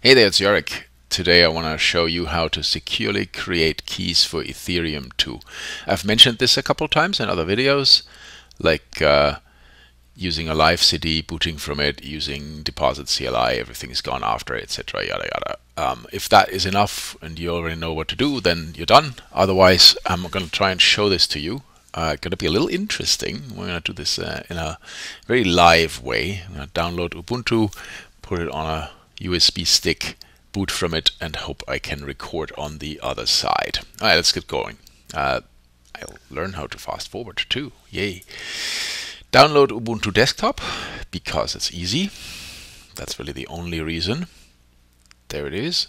Hey there, it's Yorick. Today I want to show you how to securely create keys for Ethereum 2. I've mentioned this a couple times in other videos, like uh, using a live CD, booting from it, using deposit CLI, everything's gone after, etc. yada yada. Um, if that is enough and you already know what to do, then you're done. Otherwise, I'm going to try and show this to you. Uh, going to be a little interesting. We're going to do this uh, in a very live way. I'm going to download Ubuntu, put it on a USB stick, boot from it, and hope I can record on the other side. All right, let's get going. Uh, I'll learn how to fast forward too. Yay. Download Ubuntu Desktop because it's easy. That's really the only reason. There it is.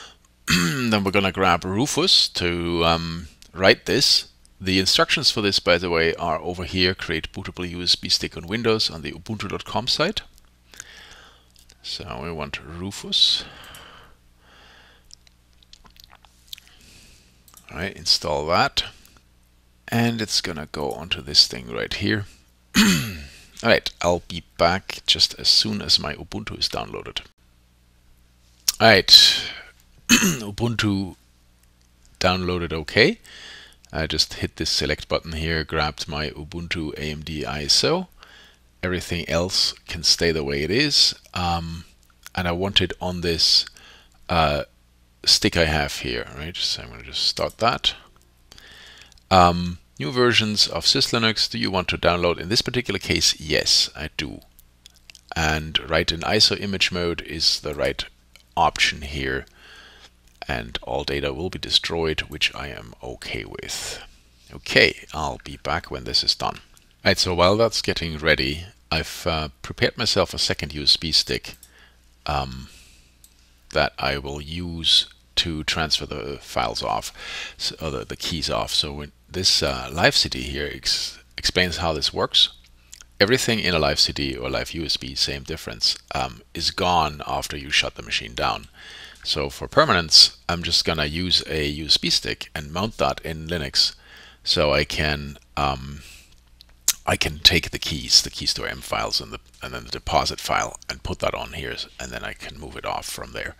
then we're going to grab Rufus to um, write this. The instructions for this, by the way, are over here. Create bootable USB stick on Windows on the ubuntu.com site. So we want Rufus. All right, install that. And it's gonna go onto this thing right here. All right, I'll be back just as soon as my Ubuntu is downloaded. All right, Ubuntu downloaded okay. I just hit this select button here, grabbed my Ubuntu AMD ISO everything else can stay the way it is. Um, and I want it on this uh, stick I have here, right? So I'm going to just start that. Um, new versions of SysLinux, do you want to download? In this particular case, yes, I do. And write in ISO image mode is the right option here. And all data will be destroyed, which I am okay with. Okay, I'll be back when this is done. Right, so while that's getting ready, I've uh, prepared myself a second USB stick um, that I will use to transfer the files off, so, or the, the keys off. So this uh, live CD here ex explains how this works. Everything in a live CD or live USB, same difference, um, is gone after you shut the machine down. So for permanence, I'm just gonna use a USB stick and mount that in Linux so I can um, I can take the keys, the key store M files and the and then the deposit file and put that on here and then I can move it off from there.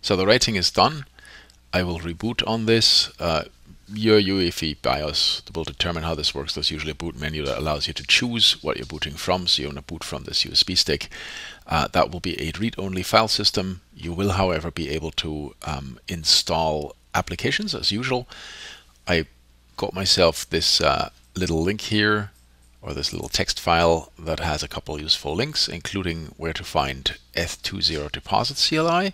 So the writing is done. I will reboot on this. Uh, your UEFI BIOS will determine how this works. There's usually a boot menu that allows you to choose what you're booting from. So you want to boot from this USB stick. Uh, that will be a read-only file system. You will, however, be able to um, install applications as usual. I got myself this uh, little link here or this little text file that has a couple useful links, including where to find ETH2.0 deposit CLI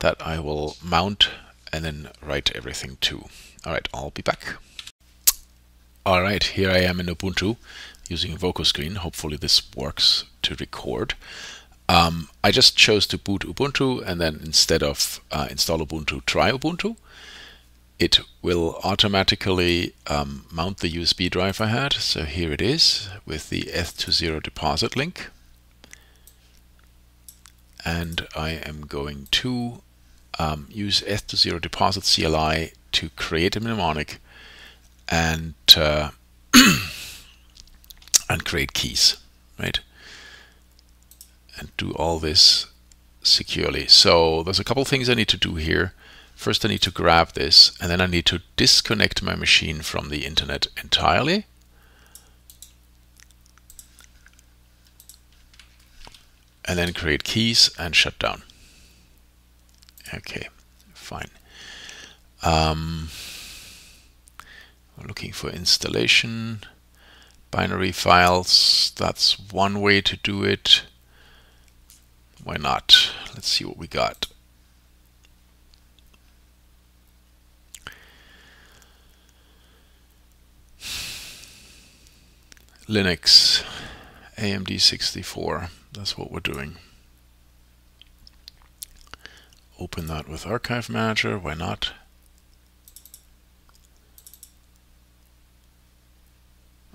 that I will mount and then write everything to. All right, I'll be back. All right, here I am in Ubuntu using Vokoscreen. Hopefully this works to record. Um, I just chose to boot Ubuntu and then instead of uh, install Ubuntu, try Ubuntu it will automatically um, mount the USB drive I had. So here it is with the ETH2.0 deposit link. And I am going to um, use ETH2.0 deposit CLI to create a mnemonic and uh, and create keys, right? And do all this securely. So there's a couple things I need to do here. First I need to grab this and then I need to disconnect my machine from the internet entirely. And then create keys and shut down. Okay, fine. Um, looking for installation, binary files. That's one way to do it. Why not? Let's see what we got. Linux AMD 64 that's what we're doing. Open that with archive manager. Why not?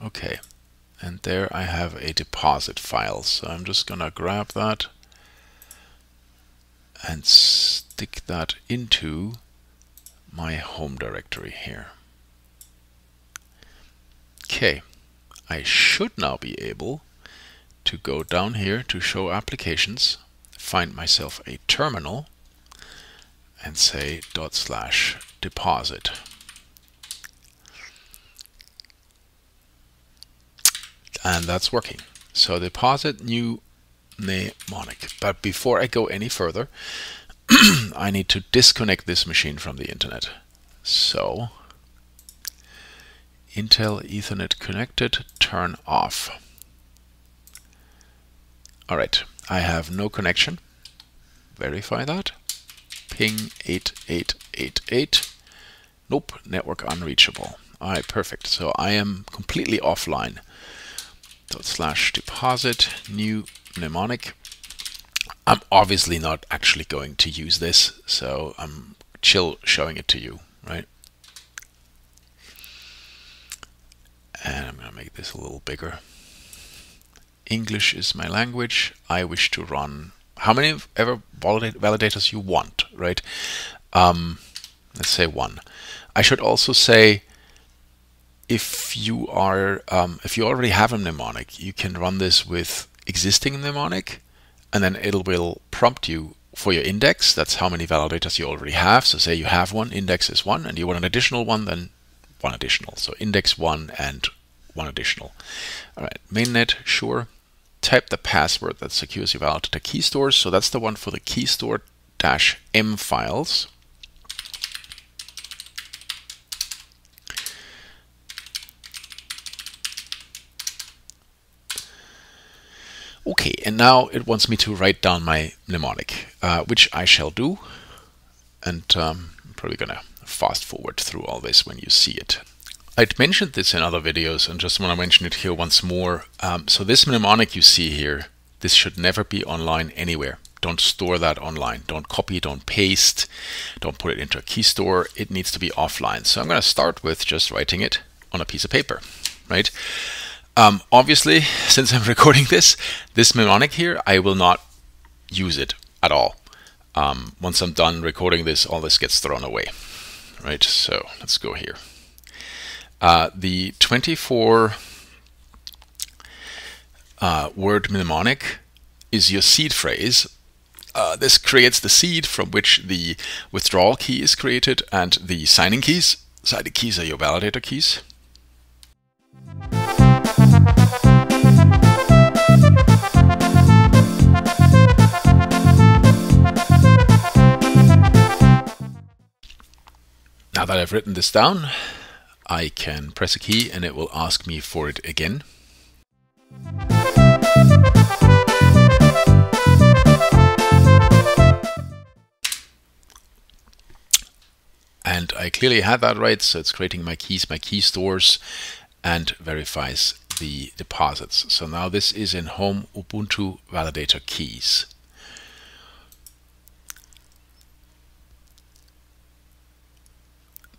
Okay. And there I have a deposit file. So I'm just gonna grab that and stick that into my home directory here. Okay I should now be able to go down here to show applications, find myself a terminal and say dot slash deposit. And that's working. So deposit new mnemonic. But before I go any further, I need to disconnect this machine from the internet. So Intel Ethernet connected, turn off. All right, I have no connection. Verify that. Ping 8888. Nope, network unreachable. All right, perfect. So I am completely offline. Dot slash deposit new mnemonic. I'm obviously not actually going to use this, so I'm chill showing it to you, right? And I'm going to make this a little bigger. English is my language. I wish to run how many ever validators you want, right? Um, let's say one. I should also say if you are um, if you already have a mnemonic, you can run this with existing mnemonic, and then it will prompt you for your index. That's how many validators you already have. So say you have one, index is one, and you want an additional one, then one additional. So index one and one additional. All right, mainnet, sure. Type the password that secures your validator key stores. So that's the one for the key store dash m files. Okay, and now it wants me to write down my mnemonic, uh, which I shall do. And um, I'm probably going to fast forward through all this when you see it. I'd mentioned this in other videos and just want to mention it here once more. Um, so this mnemonic you see here, this should never be online anywhere. Don't store that online. Don't copy, don't paste, don't put it into a key store. It needs to be offline. So I'm going to start with just writing it on a piece of paper, right? Um, obviously, since I'm recording this, this mnemonic here, I will not use it at all. Um, once I'm done recording this, all this gets thrown away, right? So let's go here. Uh, the 24 uh, word mnemonic is your seed phrase. Uh, this creates the seed from which the withdrawal key is created and the signing keys. Signing keys are your validator keys. Now that I've written this down, I can press a key and it will ask me for it again. And I clearly had that right, so it's creating my keys, my key stores, and verifies the deposits. So now this is in home Ubuntu validator keys.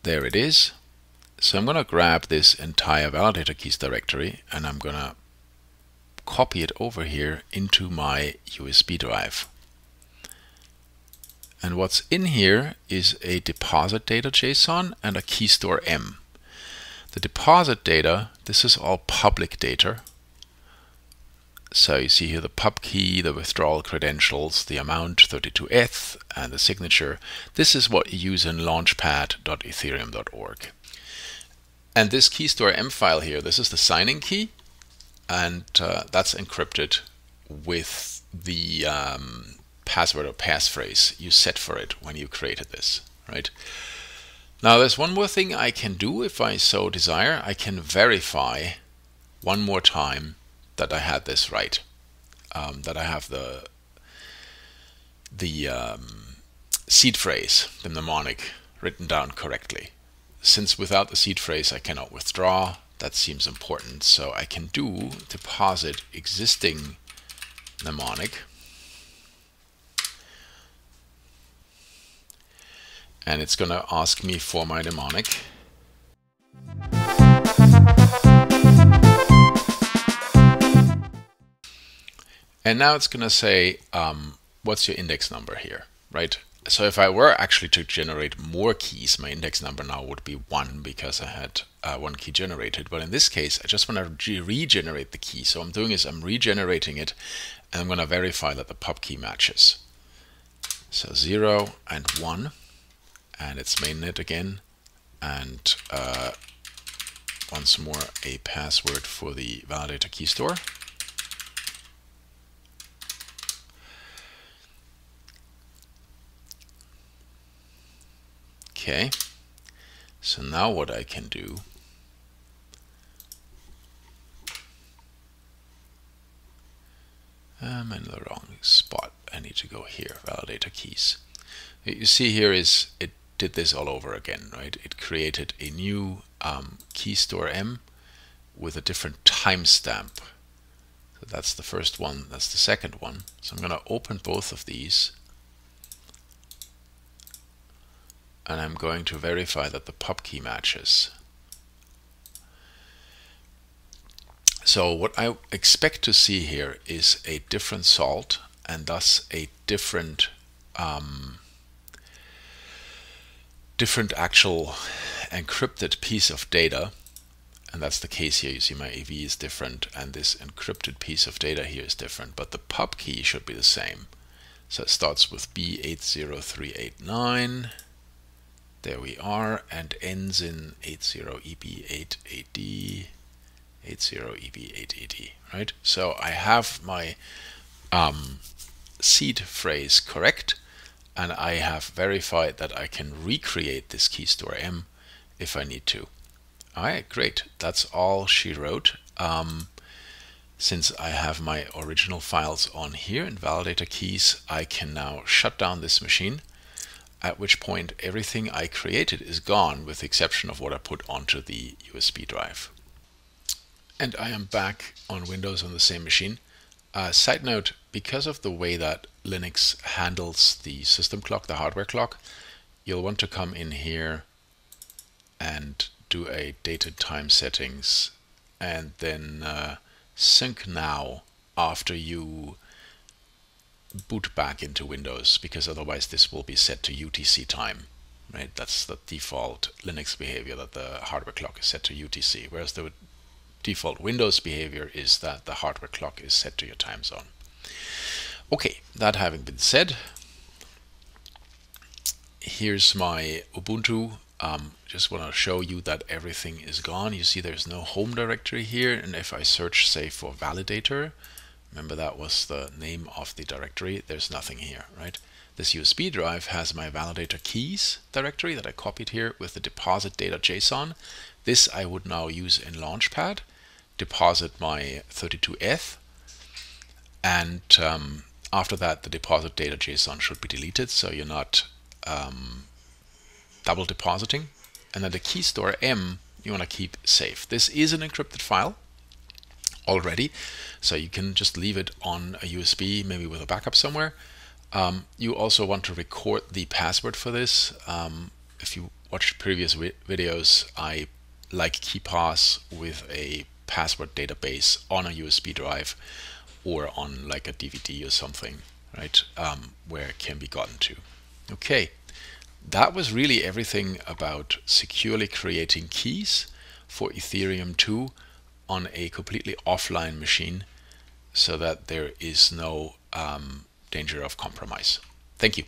There it is. So I'm going to grab this entire validator keys directory and I'm going to copy it over here into my USB drive. And what's in here is a deposit data JSON and a key store M. The deposit data, this is all public data. So you see here the pub key, the withdrawal credentials, the amount 32eth, and the signature. This is what you use in launchpad.ethereum.org. And this key store M file here, this is the signing key, and uh, that's encrypted with the um, password or passphrase you set for it when you created this, right? Now there's one more thing I can do if I so desire. I can verify one more time that I had this right, um, that I have the the um, seed phrase, the mnemonic, written down correctly since without the seed phrase I cannot withdraw, that seems important. So I can do deposit existing mnemonic. And it's going to ask me for my mnemonic. And now it's going to say, um, what's your index number here, right? so if I were actually to generate more keys, my index number now would be one because I had uh, one key generated. But in this case, I just want to regenerate the key. So I'm doing is I'm regenerating it and I'm going to verify that the pub key matches. So 0 and 1 and it's mainnet again and uh, once more a password for the validator key store. Okay, so now what I can do I'm in the wrong spot. I need to go here, validator keys. You see here is it did this all over again, right? It created a new um, key store M with a different timestamp. So that's the first one, that's the second one. So I'm going to open both of these and I'm going to verify that the pub key matches. So what I expect to see here is a different salt and thus a different um, different actual encrypted piece of data. And that's the case here. You see my AV is different and this encrypted piece of data here is different but the pub key should be the same. So it starts with B80389 there we are and ends in 80EB8AD 80EB8AD right? So I have my um, seed phrase correct and I have verified that I can recreate this key store M if I need to. Alright great. That's all she wrote um, since I have my original files on here in validator keys I can now shut down this machine at which point everything I created is gone with the exception of what I put onto the USB drive. And I am back on Windows on the same machine. Uh, side note, because of the way that Linux handles the system clock, the hardware clock, you'll want to come in here and do a dated time settings and then uh, sync now after you boot back into Windows because otherwise this will be set to UTC time. Right, that's the default Linux behavior that the hardware clock is set to UTC, whereas the default Windows behavior is that the hardware clock is set to your time zone. Okay, that having been said, here's my Ubuntu. Um, just want to show you that everything is gone. You see there's no home directory here, and if I search, say, for validator, Remember that was the name of the directory. There's nothing here, right? This USB drive has my validator keys directory that I copied here with the deposit data JSON. This I would now use in Launchpad, deposit my 32Eth, and um, after that the deposit data JSON should be deleted so you're not um, double depositing. And then the key store M you want to keep safe. This is an encrypted file already. So you can just leave it on a USB, maybe with a backup somewhere. Um, you also want to record the password for this. Um, if you watched previous videos, I like KeePass with a password database on a USB drive or on like a DVD or something, right, um, where it can be gotten to. Okay, that was really everything about securely creating keys for Ethereum 2 on a completely offline machine so that there is no um, danger of compromise. Thank you.